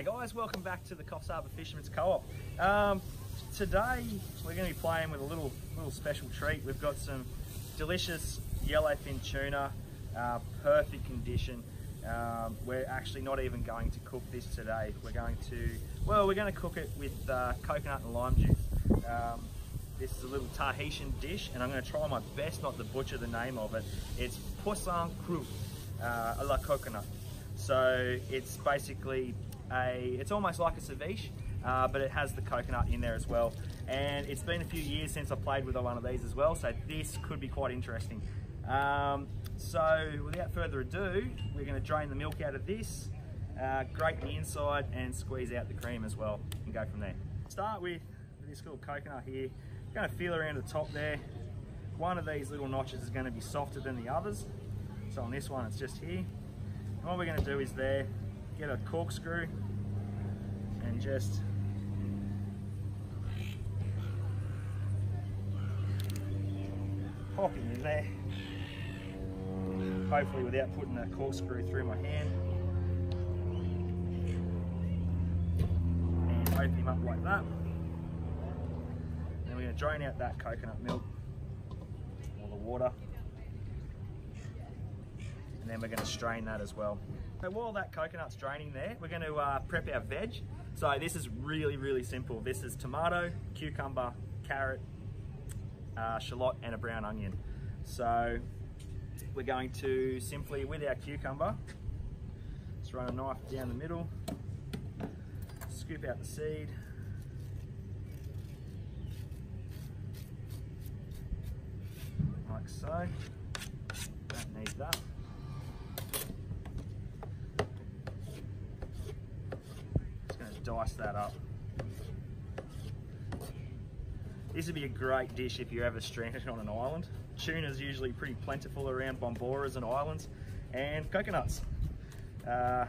G'day guys, welcome back to the Coffs Harbour Fishermen's Co-op. Um, today we're going to be playing with a little little special treat. We've got some delicious yellowfin tuna, uh, perfect condition. Um, we're actually not even going to cook this today. We're going to, well, we're going to cook it with uh, coconut and lime juice. Um, this is a little Tahitian dish and I'm going to try my best not to butcher the name of it. It's poisson cru uh, a la coconut. So it's basically a, it's almost like a ceviche, uh, but it has the coconut in there as well. And it's been a few years since I played with one of these as well, so this could be quite interesting. Um, so without further ado, we're gonna drain the milk out of this, uh, grate the inside and squeeze out the cream as well and go from there. Start with this little coconut here. Gonna feel around the top there. One of these little notches is gonna be softer than the others. So on this one, it's just here. And what we're gonna do is there, get a corkscrew and just pop it in there. Hopefully without putting a corkscrew through my hand. And open him up like that. Then we're gonna drain out that coconut milk, all the water and then we're going to strain that as well. So while that coconut's draining there, we're going to uh, prep our veg. So this is really, really simple. This is tomato, cucumber, carrot, uh, shallot, and a brown onion. So we're going to simply, with our cucumber, just run a knife down the middle, scoop out the seed, like so. Don't need that. Dice that up. This would be a great dish if you're ever stranded on an island. Tuna's usually pretty plentiful around Bomboras and islands, and coconuts. Uh,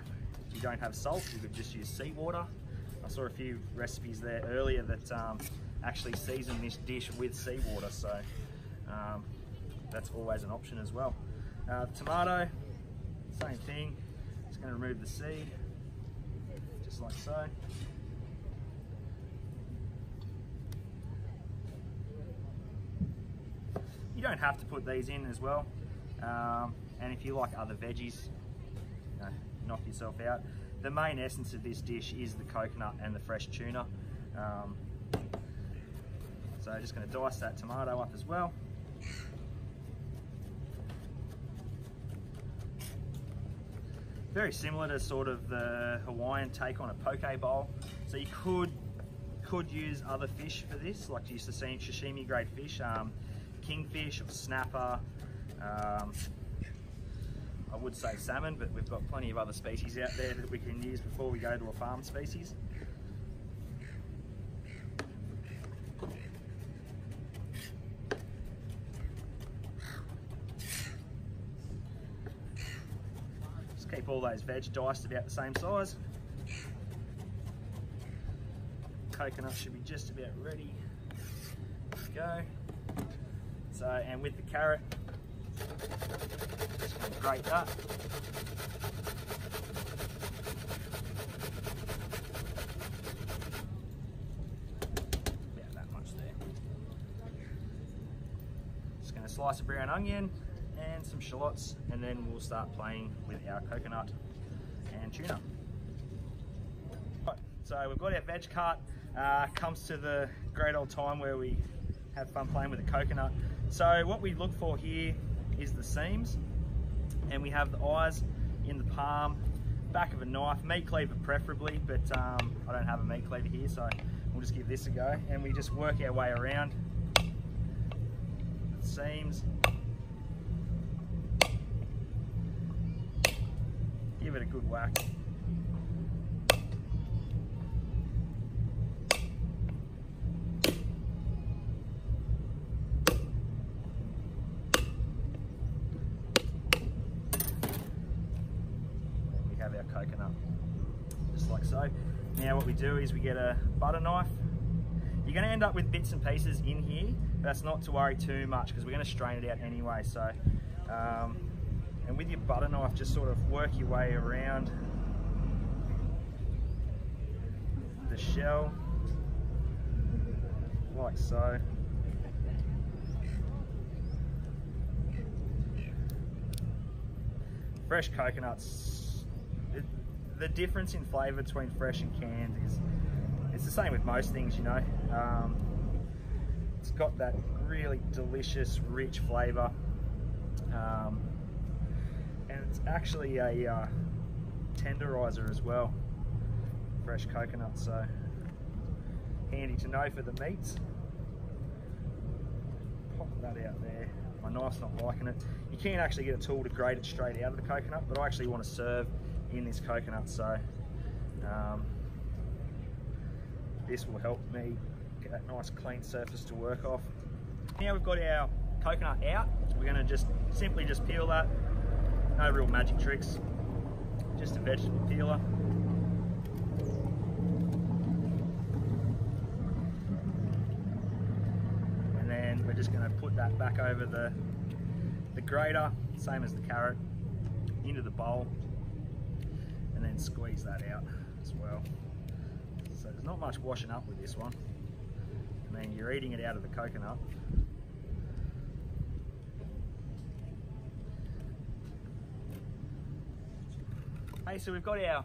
if you don't have salt, you could just use seawater. I saw a few recipes there earlier that um, actually season this dish with seawater, so um, that's always an option as well. Uh, tomato, same thing. Just going to remove the seed just like so. You don't have to put these in as well. Um, and if you like other veggies, you know, knock yourself out. The main essence of this dish is the coconut and the fresh tuna. Um, so just going to dice that tomato up as well. Very similar to sort of the Hawaiian take on a poke bowl. So you could could use other fish for this, like you used to see sashimi grade fish, um, kingfish or snapper. Um, I would say salmon, but we've got plenty of other species out there that we can use before we go to a farm species. Keep all those veg diced about the same size. Coconut should be just about ready go. So, and with the carrot, just gonna grate that. About that much there. Just gonna slice a brown onion, some shallots and then we'll start playing with our coconut and tuna. Right, so we've got our veg cart, uh, comes to the great old time where we have fun playing with the coconut. So what we look for here is the seams and we have the eyes in the palm, back of a knife, meat cleaver preferably, but um, I don't have a meat cleaver here so we'll just give this a go and we just work our way around the seams give it a good whack. we have our coconut, just like so. Now what we do is we get a butter knife. You're gonna end up with bits and pieces in here, but that's not to worry too much because we're gonna strain it out anyway. So um, and with your butter knife just sort of work your way around the shell, like so. Fresh coconuts, it, the difference in flavour between fresh and canned is, it's the same with most things, you know. Um, it's got that really delicious, rich flavour. Um, it's actually a uh, tenderizer as well. Fresh coconut so handy to know for the meats. Pop that out there. My knife's not liking it. You can actually get a tool to grate it straight out of the coconut but I actually want to serve in this coconut so um, this will help me get that nice clean surface to work off. Now we've got our coconut out we're going to just simply just peel that no real magic tricks just a vegetable peeler And then we're just going to put that back over the, the grater, same as the carrot, into the bowl, and then squeeze that out as well. So there's not much washing up with this one. I mean, you're eating it out of the coconut. Hey, so we've got our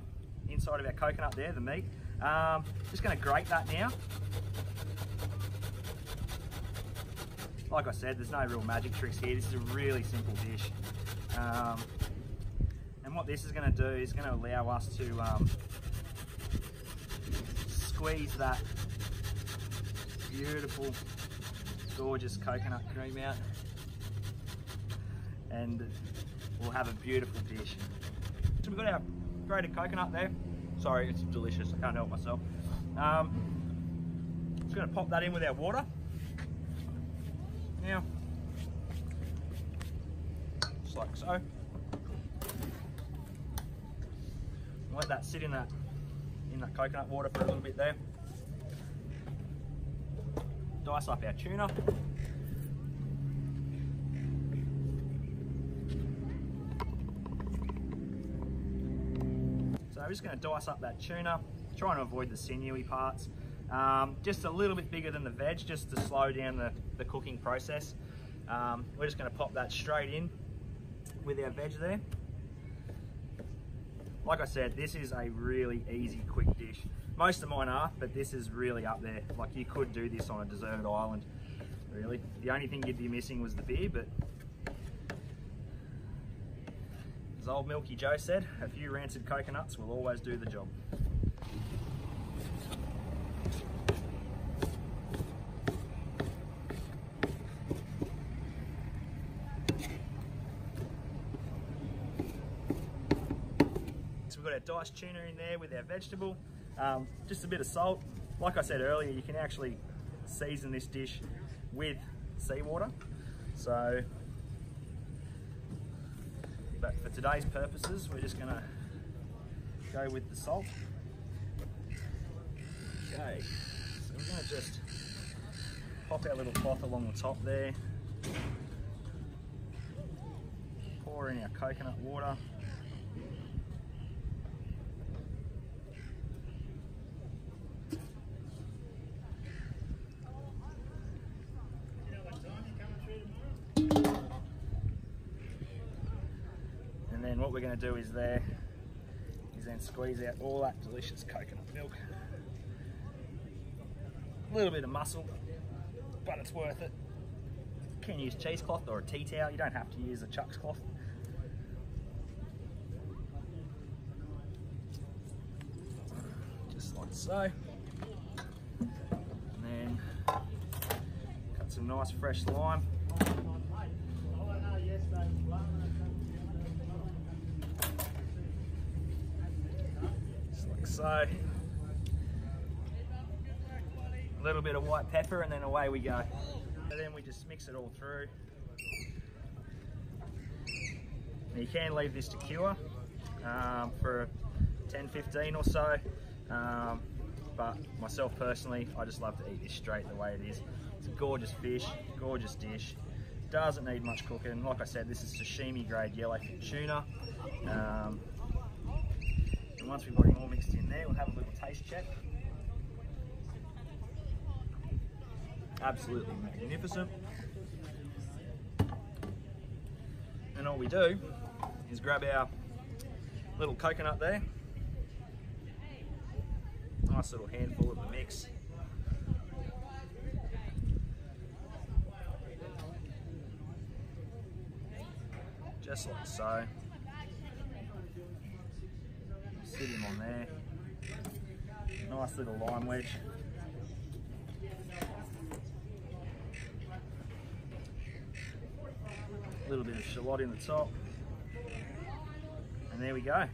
inside of our coconut there, the meat. Um, just going to grate that now. like I said, there's no real magic tricks here. This is a really simple dish. Um, and what this is going to do is going to allow us to um, squeeze that beautiful, gorgeous coconut cream out. And we'll have a beautiful dish. We've got our grated coconut there. Sorry, it's delicious. I can't help myself. Um, just going to pop that in with our water. Now, just like so. Let that sit in that in that coconut water for a little bit there. Dice up our tuna. I'm just going to dice up that tuna, trying to avoid the sinewy parts. Um, just a little bit bigger than the veg, just to slow down the, the cooking process. Um, we're just going to pop that straight in with our veg there. Like I said, this is a really easy, quick dish. Most of mine are, but this is really up there. Like you could do this on a deserted island, really. The only thing you'd be missing was the beer, but as old Milky Joe said, a few rancid coconuts will always do the job. So we've got our diced tuna in there with our vegetable, um, just a bit of salt. Like I said earlier, you can actually season this dish with seawater. So, for today's purposes, we're just gonna go with the salt. Okay, so we're gonna just pop our little cloth along the top there. Pour in our coconut water. then what we're going to do is there is then squeeze out all that delicious coconut milk. A little bit of muscle, but it's worth it. You can use cheesecloth or a tea towel, you don't have to use a Chux cloth. Just like so. And then cut some nice fresh lime. So a little bit of white pepper and then away we go. And then we just mix it all through. Now you can leave this to cure um, for 10, 15 or so. Um, but myself personally, I just love to eat this straight the way it is. It's a gorgeous fish, gorgeous dish. Doesn't need much cooking. Like I said, this is sashimi grade yellowfin tuna. Um, and once we've got it all mixed in there, we'll have a little taste check. Absolutely magnificent. And all we do is grab our little coconut there. Nice little handful of the mix. Just like so. Sit him on there. Nice little lime wedge. A little bit of shallot in the top. And there we go.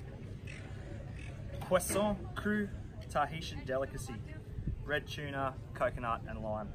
Poisson cru Tahitian delicacy. Red tuna, coconut and lime.